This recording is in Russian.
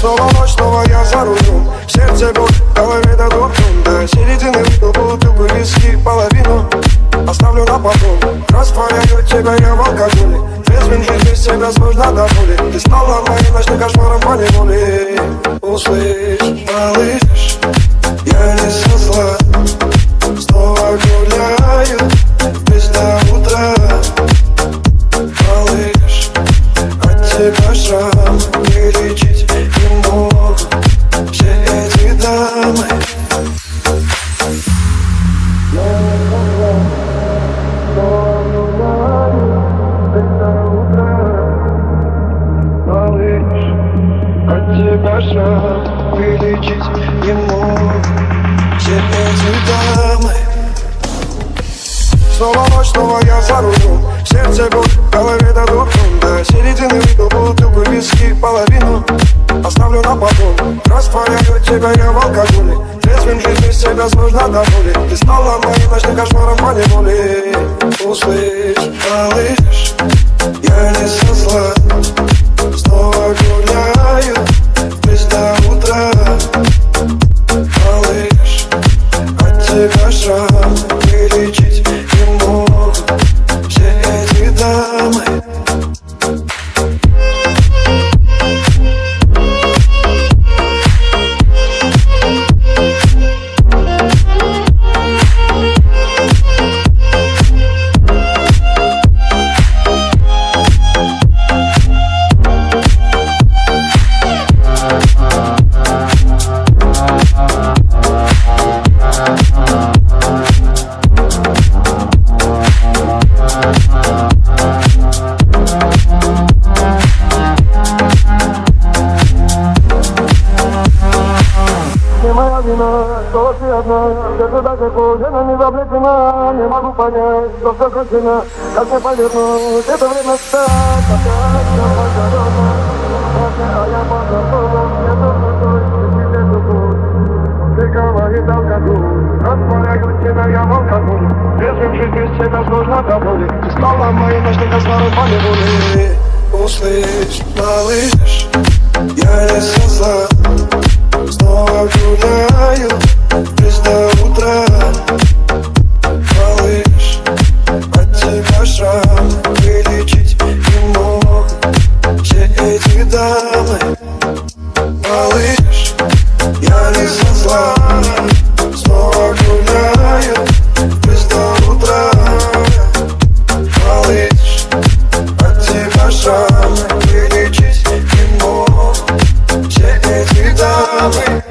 Снова ночь, снова я за рулем. Сердце боль, в голове дадут До середины выпил бутылку виски Половину оставлю на потом. Растворяю тебя я в алкоголе. Трезвен жизнь без тебя сложно до боли. Ты стала моим ночным кошмаром по неволе. Услышь, малыш, дамы Снова ночь, снова я за рулем Сердце боль, в голове дадут До середины выпил бутылку виски Половину тебя я в алкоголе Трезвен жизнь без тебя сложно до боли Ты стала моим ночным кошмаром по неволе Услышь, малыш, я не со зла. Снова гуляю Не моя вина, что ты одна Где ты даже кожа не заплетена Не могу понять, что все кончено Как мне повернуть, это время стать Опять все погорено А я по законам, я должен быть тебе любовь Ты говорит алкоголь Растворяю тебя я в алкоголь Трезвым жить без тебя сложно до боли Ты стала моим ночным кошмаром по неволе Услышь, малыш, слабый Малыш, я не со зла Снова гуляю пусть утра Малыш, от тебя шаг Вылечить не мог Все эти дамы